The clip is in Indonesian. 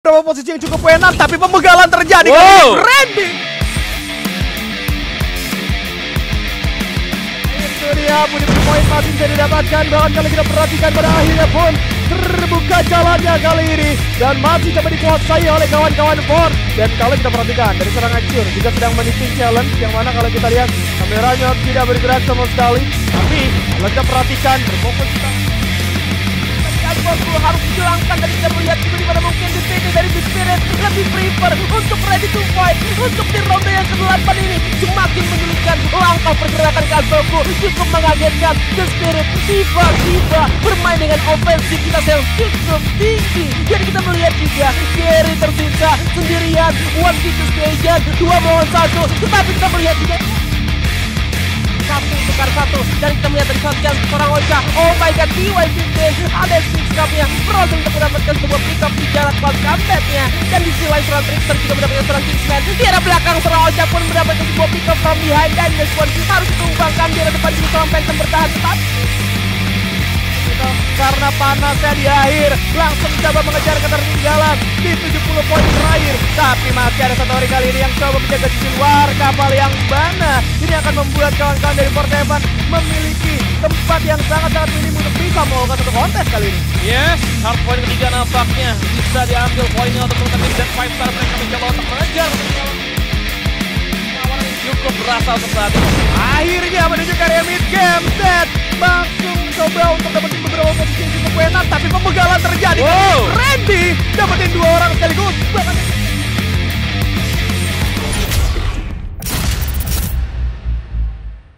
beberapa posisi yang cukup enak tapi pembegalan terjadi. Wow. Randy. Itu dia punya poin masih bisa didapatkan. Bahkan kalau kita perhatikan pada akhirnya pun terbuka jalannya kali ini. Dan masih coba dikuasai oleh kawan-kawan Ford. Dan kalau kita perhatikan dari serangan Cure juga sedang meniti challenge. Yang mana kalau kita lihat kameranya tidak bergerak sama sekali. Tapi kalau kita perhatikan berfokus. Kita harus dihilangkan dan kita melihat juga di mana lebih prefer untuk ready to fight untuk di ronde yang ke-8 ini. Semakin menyulitkan langkah pergerakan Kalboku cukup mengagetkan. The Spirit tiba-tiba bermain dengan ofensivitas yang cukup tinggi. Dan kita melihat juga Gary tersisa sendirian. One versus agent dua melawan satu. Tetapi kita melihat juga satu tukar satu. Dan kita melihat dari Santian seorang Ocha. Oh my god DY15 ada speed up-nya berhasil untuk mendapatkan sebuah pick up di jalan pas comeback-nya. Dan di sisi lain seorang Trickster juga mendapatkan seorang Kingsman. Di arah belakang seorang Ocha pun mendapatkan sebuah pick up from behind. Dan Yes pun harus ditumbangkan di arah depan juga seorang Phantom bertahan tetapi karena panasnya di akhir langsung coba mengejar ketertinggalan di 70 poin terakhir. Tapi masih ada satu hari kali ini yang coba menjaga sisi luar kapal yang mana? Ini akan membuat kawan-kawan dari Port Evan memiliki bisa melakukan satu kontes kali ini Yes, hard point ketiga nampaknya bisa diambil poinnya untuk teman-teman dan five star mereka mencoba untuk mengejar. Tawaran yang cukup berasa untuk saat ini. akhirnya menuju ke area mid game set langsung coba untuk dapetin beberapa posisi yang cukup enak tapi pembegalan terjadi Wow. Randy dapetin dua orang sekaligus bahkan